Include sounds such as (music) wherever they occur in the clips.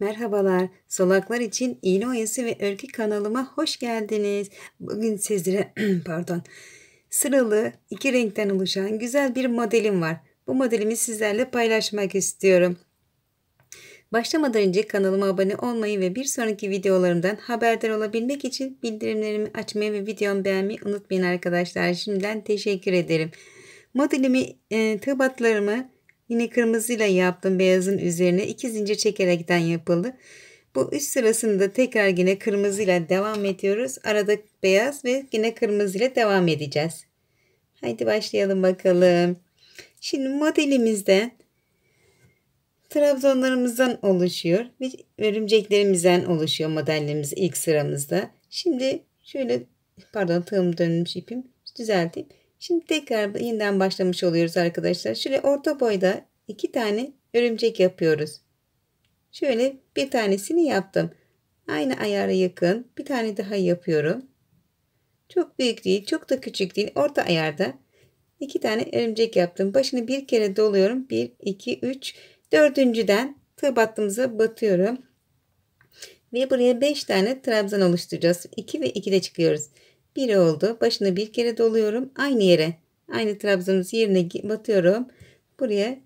Merhabalar, Solaklar için İğne Oyası ve Örgü kanalıma hoş geldiniz. Bugün sizlere (clears throat) pardon sıralı iki renkten oluşan güzel bir modelim var. Bu modelimi sizlerle paylaşmak istiyorum. Başlamadan önce kanalıma abone olmayı ve bir sonraki videolarımdan haberdar olabilmek için bildirimlerimi açmayı ve videomu beğenmeyi unutmayın arkadaşlar. Şimdiden teşekkür ederim. Modelimi, e, tığ batlarımı Yine kırmızıyla yaptım beyazın üzerine iki zincir çekerekten yapıldı. Bu üst sırasında tekrar yine kırmızıyla devam ediyoruz. Arada beyaz ve yine kırmızıyla devam edeceğiz. Haydi başlayalım bakalım. Şimdi modelimizde trabzonlarımızdan oluşuyor ve örümceklerimizden oluşuyor modellerimiz ilk sıramızda. Şimdi şöyle pardon tığım dönmüş ipim düzelteyim. Şimdi tekrar yeniden başlamış oluyoruz arkadaşlar. Şöyle orta boyda iki tane örümcek yapıyoruz. Şöyle bir tanesini yaptım. Aynı ayara yakın bir tane daha yapıyorum. Çok büyük değil, çok da küçük değil. Orta ayarda iki tane örümcek yaptım. Başını bir kere doluyorum. 1, 2, 3, dördüncüden tığ batıyorum. Ve buraya 5 tane trabzan oluşturacağız. 2 ve 2 de çıkıyoruz. Biri oldu. Başını bir kere doluyorum. Aynı yere. Aynı trabzanımız yerine batıyorum. Buraya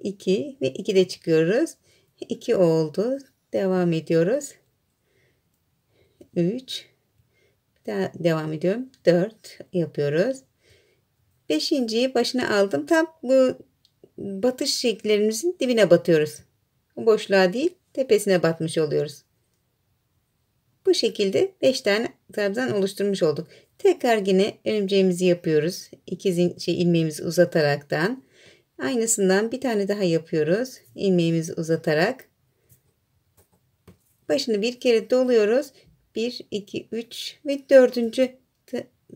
2 ve 2 de çıkıyoruz. 2 oldu. Devam ediyoruz. 3 daha devam ediyorum. 4 yapıyoruz. Beşinciyi başına aldım. Tam bu batış şekillerimizin dibine batıyoruz. Boşluğa değil tepesine batmış oluyoruz. Bu şekilde 5 tane trabzan oluşturmuş olduk. Tekrar yine örümceğimizi yapıyoruz. İki şey, ilmeğimizi uzataraktan. Aynısından bir tane daha yapıyoruz. İlmeğimizi uzatarak. Başını bir kere doluyoruz. 1, 2, 3 ve 4.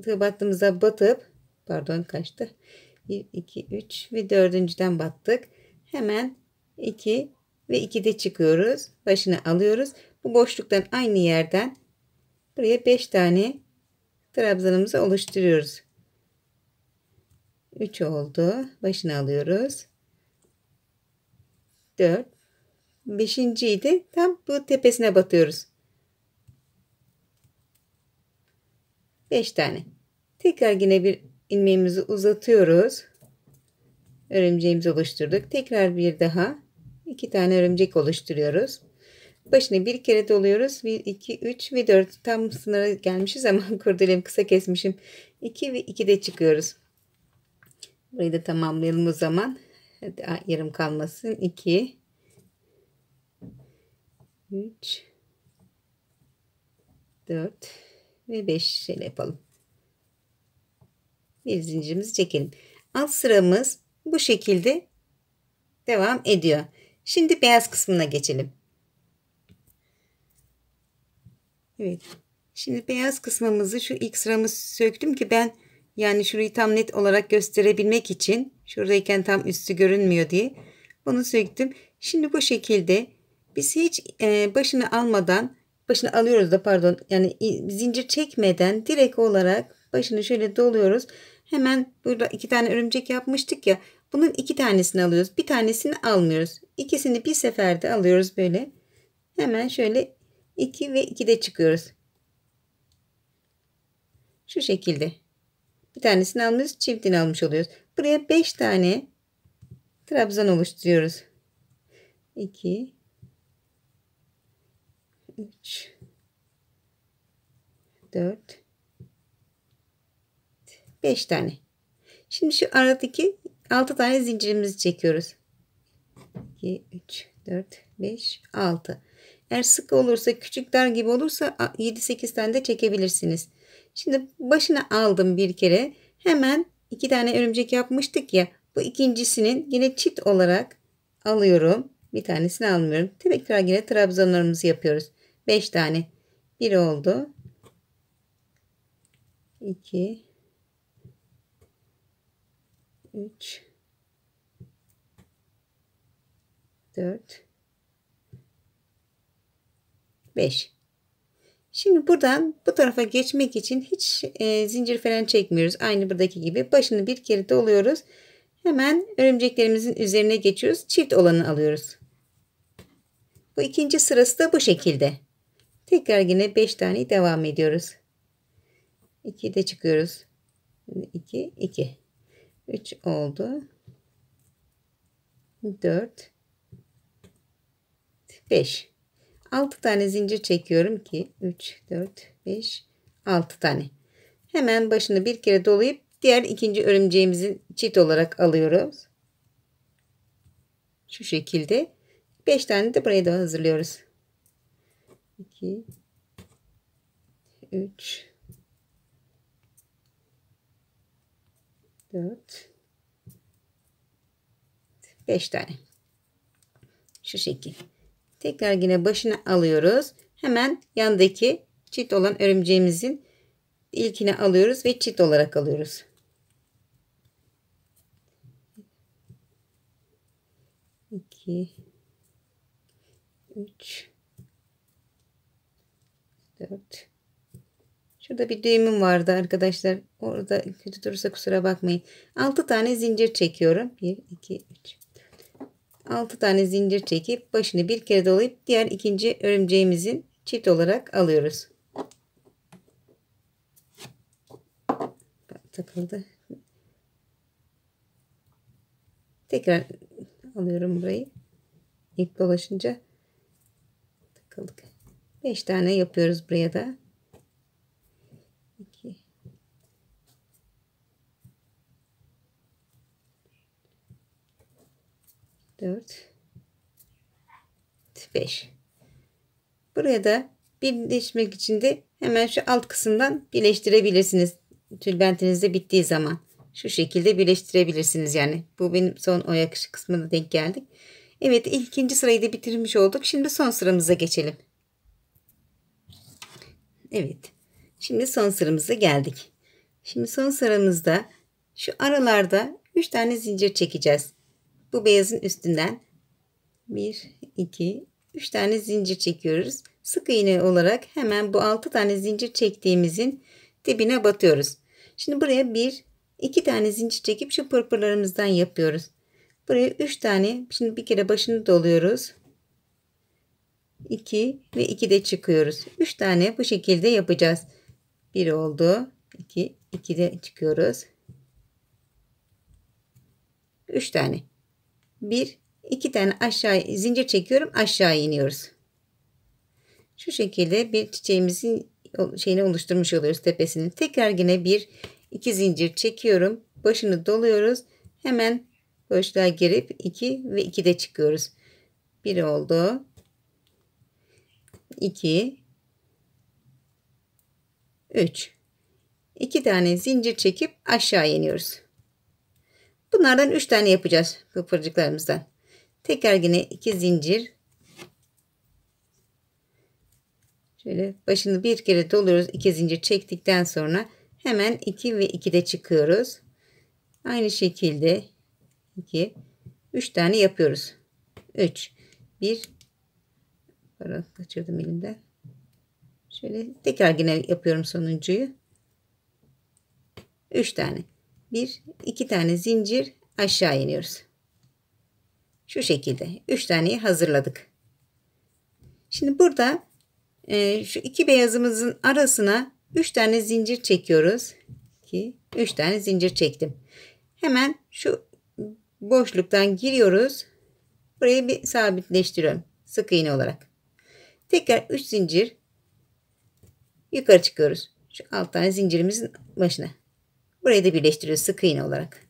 tığ battığımıza batıp pardon kaçtı? 1, 2, 3 ve 4.den battık. Hemen 2 ve 2'de çıkıyoruz. Başını alıyoruz. Bu boşluktan aynı yerden buraya 5 tane trabzanımızı oluşturuyoruz. 3 oldu. Başını alıyoruz. 4 Beşinciyi de tam bu tepesine batıyoruz. 5 tane. Tekrar yine bir ilmeğimizi uzatıyoruz. Örümceğimizi oluşturduk. Tekrar bir daha iki tane örümcek oluşturuyoruz. Başını bir kere doluyoruz. 1, 2, 3 ve 4. Tam sınıra gelmişiz ama (laughs) kurdelemi kısa kesmişim. 2 ve 2 de çıkıyoruz. Burayı da tamamlayalım o zaman. Hadi yarım kalmasın. 2 3 4 ve 5 şöyle yapalım. Bir zincirimizi çekelim. Alt sıramız bu şekilde devam ediyor. Şimdi beyaz kısmına geçelim. Evet. Şimdi beyaz kısmımızı şu ilk sıramı söktüm ki ben yani şurayı tam net olarak gösterebilmek için şuradayken tam üstü görünmüyor diye bunu söktüm. Şimdi bu şekilde biz hiç e, başını almadan başını alıyoruz da pardon yani zincir çekmeden direkt olarak başını şöyle doluyoruz. Hemen burada iki tane örümcek yapmıştık ya bunun iki tanesini alıyoruz. Bir tanesini almıyoruz. İkisini bir seferde alıyoruz böyle. Hemen şöyle 2 ve 2 de çıkıyoruz. Şu şekilde. Bir tanesini almıyoruz. Çiftini almış oluyoruz. Buraya 5 tane trabzan oluşturuyoruz. 2 3 4 5 tane. Şimdi şu aradaki 6 tane zincirimizi çekiyoruz. 2 3 4 5 6 eğer sık olursa küçük dar gibi olursa 7-8 tane de çekebilirsiniz. Şimdi başına aldım bir kere. Hemen iki tane örümcek yapmıştık ya. Bu ikincisinin yine çift olarak alıyorum. Bir tanesini almıyorum. Tekrar yine trabzanlarımızı yapıyoruz. 5 tane. Bir oldu. 2 3 4 5. Şimdi buradan bu tarafa geçmek için hiç e, zincir falan çekmiyoruz. Aynı buradaki gibi başını bir kere doluyoruz. Hemen örümceklerimizin üzerine geçiyoruz. Çift olanı alıyoruz. Bu ikinci sırası da bu şekilde. Tekrar yine 5 tane devam ediyoruz. 2 de çıkıyoruz. 2 2 3 oldu. 4 5 6 tane zincir çekiyorum ki 3 4 5 6 tane. Hemen başını bir kere dolayıp diğer ikinci örümceğimizi çift olarak alıyoruz. Şu şekilde 5 tane de buraya da hazırlıyoruz. 2 3 4 5 tane. Şu şekil. Tekrar yine başına alıyoruz. Hemen yandaki çift olan örümceğimizin ilkini alıyoruz ve çift olarak alıyoruz. İki, üç, dört. Şurada bir düğümüm vardı arkadaşlar. Orada kötü durursa kusura bakmayın. Altı tane zincir çekiyorum. Bir, iki, üç. 6 tane zincir çekip başını bir kere dolayıp diğer ikinci örümceğimizin çift olarak alıyoruz. Takıldı. Tekrar alıyorum burayı. İlk dolaşınca takıldık. 5 tane yapıyoruz buraya da. 2 4 5 Buraya da birleşmek için de hemen şu alt kısımdan birleştirebilirsiniz. Tülbentinizde bittiği zaman. Şu şekilde birleştirebilirsiniz yani. Bu benim son oya kısmına denk geldik. Evet ikinci sırayı da bitirmiş olduk. Şimdi son sıramıza geçelim. Evet. Şimdi son sıramıza geldik. Şimdi son sıramızda şu aralarda 3 tane zincir çekeceğiz. Bu beyazın üstünden 1, 2, 3 tane zincir çekiyoruz. Sık iğne olarak hemen bu 6 tane zincir çektiğimizin dibine batıyoruz. Şimdi buraya 1, 2 tane zincir çekip şu pırpırlarımızdan yapıyoruz. Buraya 3 tane şimdi bir kere başını doluyoruz. 2 ve 2 de çıkıyoruz. 3 tane bu şekilde yapacağız. 1 oldu. 2, 2 de çıkıyoruz. 3 tane bir iki tane aşağı zincir çekiyorum aşağı iniyoruz. Şu şekilde bir çiçeğimizin şeyini oluşturmuş oluyoruz tepesini. Tekrar yine bir iki zincir çekiyorum. Başını doluyoruz. Hemen boşluğa girip 2 ve 2 de çıkıyoruz. 1 oldu. 2 3 2 tane zincir çekip aşağı iniyoruz. Bunlardan 3 tane yapacağız kıpırcıklarımızdan. Tekrar yine 2 zincir. Şöyle başını bir kere doluyoruz. 2 zincir çektikten sonra hemen 2 ve 2 de çıkıyoruz. Aynı şekilde 2 3 tane yapıyoruz. 3 1 Pardon kaçırdım elimden. Şöyle tekrar yine yapıyorum sonuncuyu. 3 tane. Bir, iki tane zincir aşağı iniyoruz. Şu şekilde. Üç taneyi hazırladık. Şimdi burada e, şu iki beyazımızın arasına üç tane zincir çekiyoruz. 2, üç tane zincir çektim. Hemen şu boşluktan giriyoruz. Burayı bir sabitleştiriyorum. Sık iğne olarak. Tekrar 3 zincir yukarı çıkıyoruz. Şu alt tane zincirimizin başına. Burayı da birleştiriyoruz sık iğne olarak.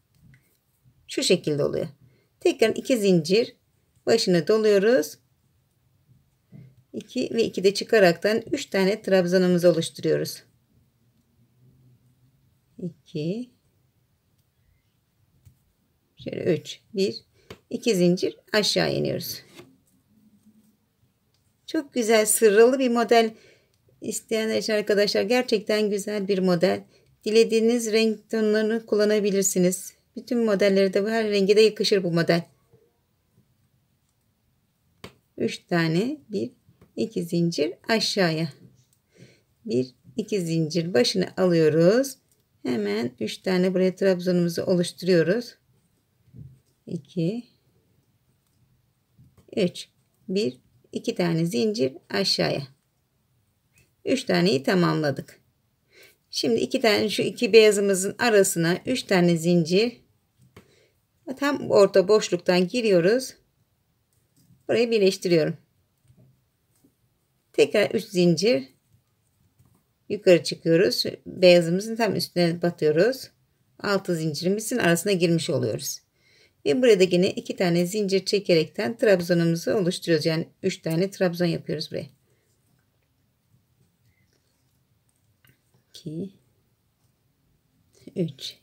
Şu şekilde oluyor. Tekrar iki zincir başını doluyoruz. 2 ve 2 de çıkaraktan 3 tane trabzanımızı oluşturuyoruz. 2 şöyle 3 1 2 zincir aşağı iniyoruz. Çok güzel sırralı bir model isteyen arkadaşlar gerçekten güzel bir model. Dilediğiniz renk tonlarını kullanabilirsiniz. Bütün modelleri de her renge de yakışır bu model. 3 tane 1 2 zincir aşağıya. 1 2 zincir başını alıyoruz. Hemen 3 tane buraya trabzanımızı oluşturuyoruz. 2 3 1 2 tane zincir aşağıya. 3 taneyi tamamladık. Şimdi iki tane şu iki beyazımızın arasına 3 tane zincir tam orta boşluktan giriyoruz. Burayı birleştiriyorum. Tekrar 3 zincir yukarı çıkıyoruz. Beyazımızın tam üstüne batıyoruz. 6 zincirimizin arasına girmiş oluyoruz. Ve burada yine iki tane zincir çekerekten trabzanımızı oluşturuyoruz. Yani 3 tane trabzan yapıyoruz buraya. 2 3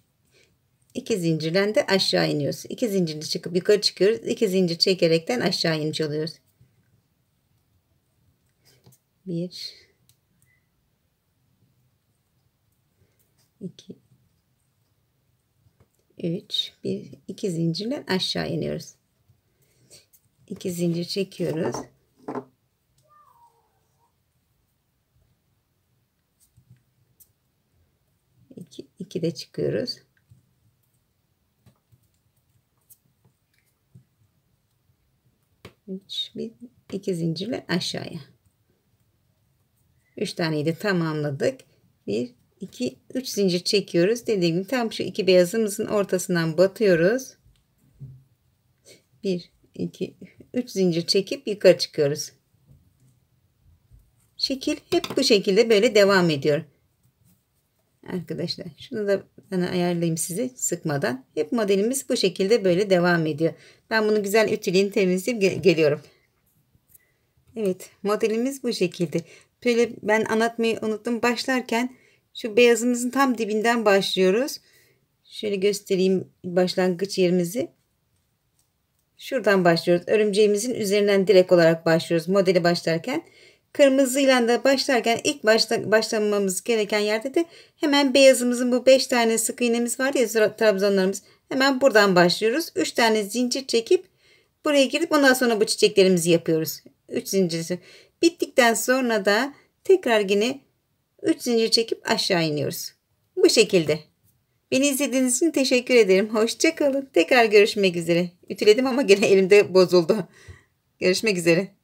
2 zincirden de aşağı iniyoruz. 2 zincirli çıkıp yukarı çıkıyoruz. 2 zincir çekerekten aşağı inmiş oluyoruz. 1 2 3 1 2 zincirle aşağı iniyoruz. 2 zincir çekiyoruz. 2, 2 de çıkıyoruz. Üç, bir, iki zincirle aşağıya. Üç taneyi de tamamladık. Bir, iki, üç zincir çekiyoruz. Dediğim gibi tam şu iki beyazımızın ortasından batıyoruz. Bir, iki, üç zincir çekip yukarı çıkıyoruz. Şekil hep bu şekilde böyle devam ediyor. Arkadaşlar şunu da bana ayarlayayım size sıkmadan. Hep modelimiz bu şekilde böyle devam ediyor. Ben bunu güzel ütüleyeyim temizleyip gel geliyorum. Evet modelimiz bu şekilde. Böyle ben anlatmayı unuttum. Başlarken şu beyazımızın tam dibinden başlıyoruz. Şöyle göstereyim başlangıç yerimizi. Şuradan başlıyoruz. Örümceğimizin üzerinden direkt olarak başlıyoruz modeli başlarken. Kırmızıyla da başlarken ilk başta başlamamız gereken yerde de hemen beyazımızın bu 5 tane sık iğnemiz var ya trabzanlarımız. Hemen buradan başlıyoruz. 3 tane zincir çekip buraya girip ondan sonra bu çiçeklerimizi yapıyoruz. 3 zincir. Bittikten sonra da tekrar yine 3 zincir çekip aşağı iniyoruz. Bu şekilde. Beni izlediğiniz için teşekkür ederim. Hoşçakalın. Tekrar görüşmek üzere. Ütüledim ama gene elimde bozuldu. Görüşmek üzere.